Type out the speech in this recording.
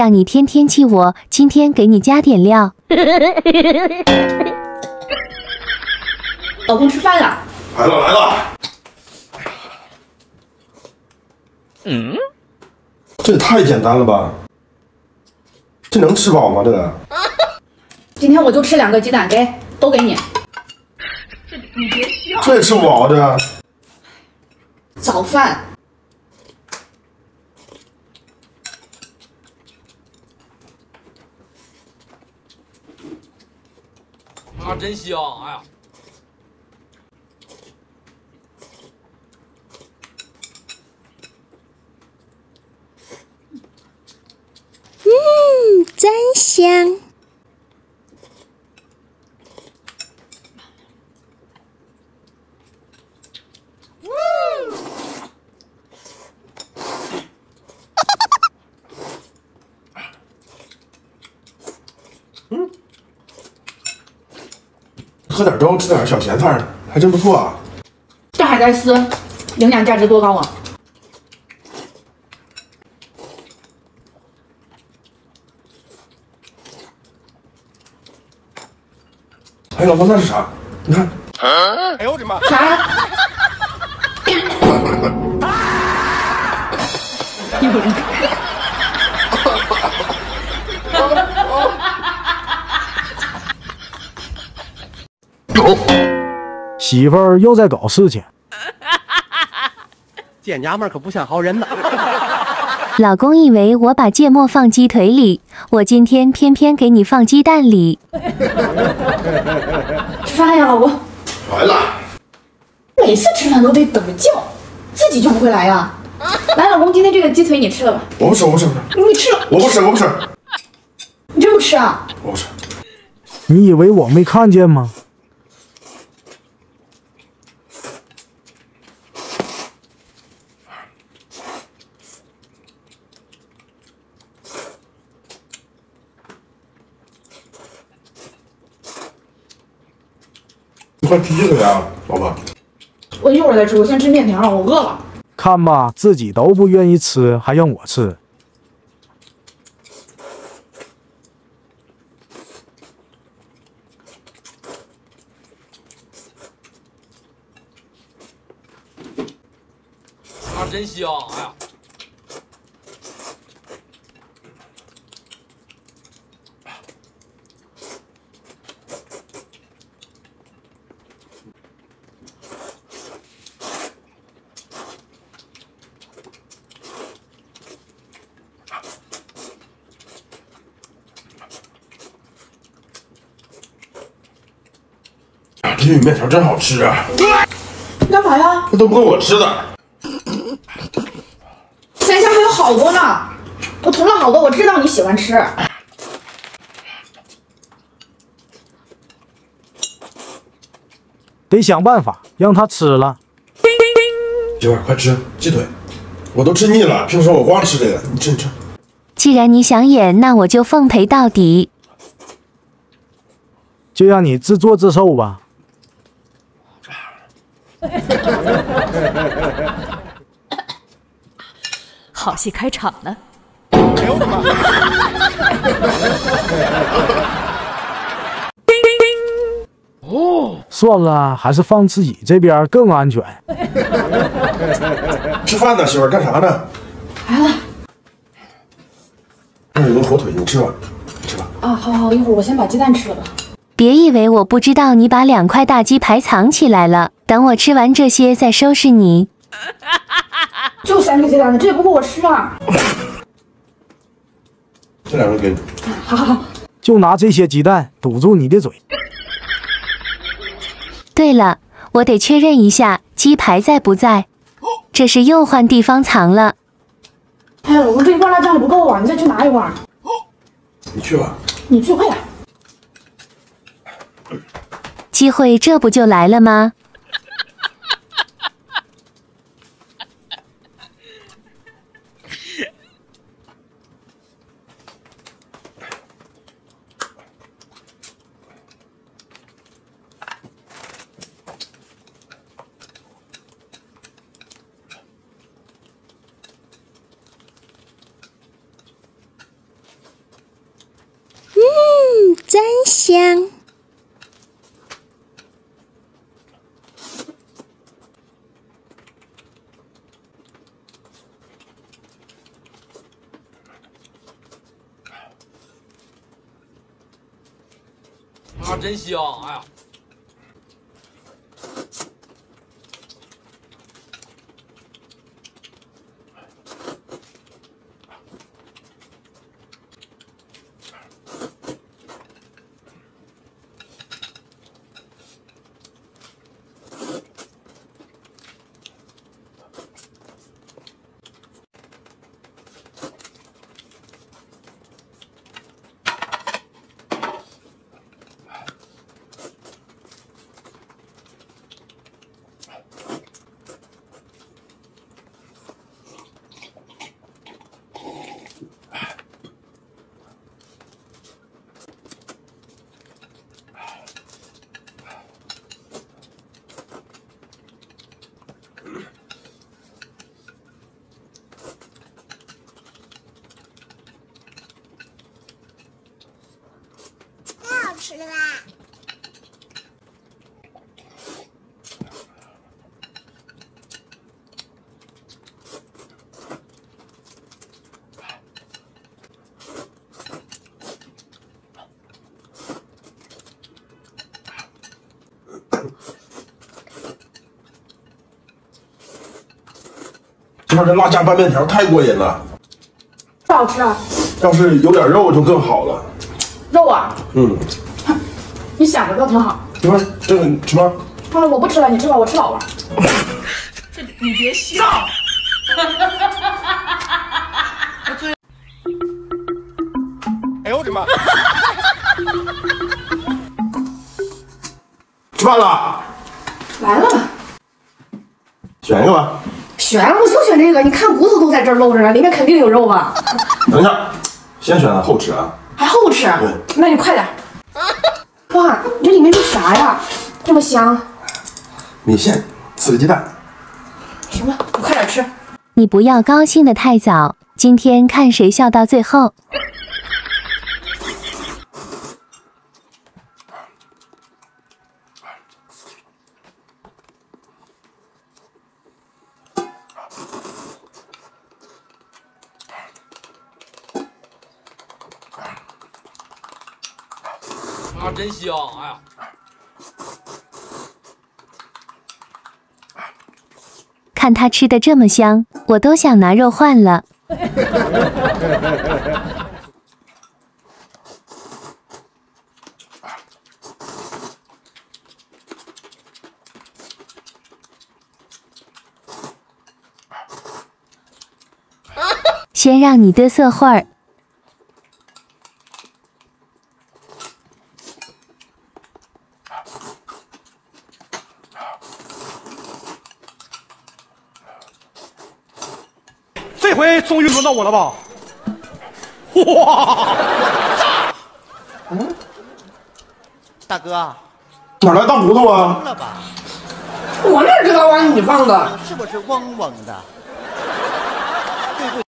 让你天天气我，今天给你加点料。老公吃饭了，来了来了。嗯，这也太简单了吧？这能吃饱吗？这个？今天我就吃两个鸡蛋，给，都给你。这你别笑，这也吃不饱啊这？早饭。啊，真香！哎呀，嗯，真香。喝点粥，吃点小咸菜，还真不错啊。这海带丝，营养价值多高啊！哎，老婆，那是啥？你看，哎呦我的妈！啥？媳妇儿又在搞事情，这娘们儿可不像好人呐。老公以为我把芥末放鸡腿里，我今天偏偏给你放鸡蛋里。吃饭呀，老公。来了。每次吃饭都得等着叫，自己就不会来呀？来，老公，今天这个鸡腿你吃了吧？我不吃，我不吃，不吃，你吃了，我不吃，我不吃，你真不吃啊？我不吃。你以为我没看见吗？你快闭嘴呀，老婆。我一会儿再吃，我先吃面条，我饿了。看吧，自己都不愿意吃，还让我吃。这玉米面条真好吃啊！你干嘛呀？这都不够我吃的。咱家还有好多呢，我囤了好多，我知道你喜欢吃。得想办法让他吃了。媳妇儿，快吃鸡腿，我都吃腻了。平时我光吃这个，你吃你吃。既然你想演，那我就奉陪到底。就让你自作自受吧。好戏开场了。哎呦我的妈！算了，还是放自己这边更安全。吃饭呢，媳妇儿干啥呢？来了这儿有个火腿，你吃吧，吃吧。啊，好好，一会儿我先把鸡蛋吃了吧。别以为我不知道你把两块大鸡排藏起来了，等我吃完这些再收拾你。就三个鸡蛋，这也不够我吃啊。这两个给你。好好好，就拿这些鸡蛋堵住你的嘴。对了，我得确认一下鸡排在不在，这是又换地方藏了。哎呀，我，这一罐辣酱还不够啊，你再去拿一罐。你去吧。你去快点。机会这不就来了吗？嗯真香。啊，真香！哎呀，吃了吧！这边这辣酱拌面条太过瘾了，不好吃啊，要是有点肉就更好了。肉啊，嗯，你想的倒挺好。媳妇儿，这个你吃吗？啊，我不吃了，你吃吧，我吃饱了。你别笑哎呦我的妈！吃饭了，来了，选一个吧。选我就选这个，你看骨头都在这儿露着呢，里面肯定有肉吧？等一下，先选后吃啊。还后吃对？那你快点。哇，你这里面是啥呀？这么香？米线，四个鸡蛋。行吧，你快点吃。你不要高兴的太早，今天看谁笑到最后。啊，真香！哎呀，看他吃的这么香，我都想拿肉换了。先让你嘚瑟会儿，这回终于轮到我了吧？哇！大哥，哪来大骨头啊？疯了吧？我哪知道往你放的？是不是嗡嗡的？